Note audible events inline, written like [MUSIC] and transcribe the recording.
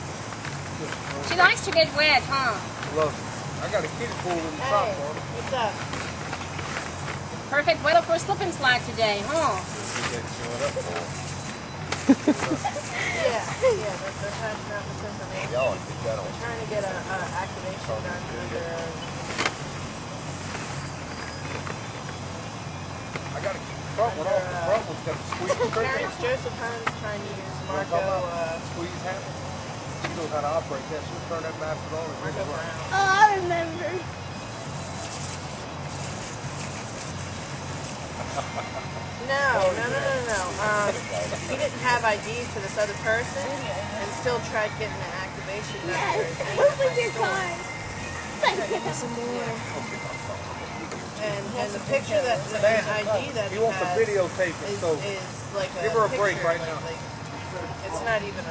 drink She likes to get wet, huh? love it. I got a kiddie pool in the top Hey, part. what's up? Perfect weather for a slip and slide today, huh? Yeah, [LAUGHS] yeah, they're, they're passing out this information. Y'all get that on. They're trying to get a, a activation done under, I got to keep the front one off. The front one's got to squeeze the trigger. Terrence Joseph Hunt's trying to use You know Marco, what I'm talking uh, about? Squeeze handle. She knows how to operate that. She'll turn that bastard on and Marco it right. Oh, I remember. [LAUGHS] No, no, no, no, no. Um, he didn't have ID for this other person and still tried getting the activation done. Yes. for his Open your store. car. Thank you. Some more. And, and the picture that, the ID that He he wants to has videotape it, is, so is like a Give her a break right like- now. like, it's not even a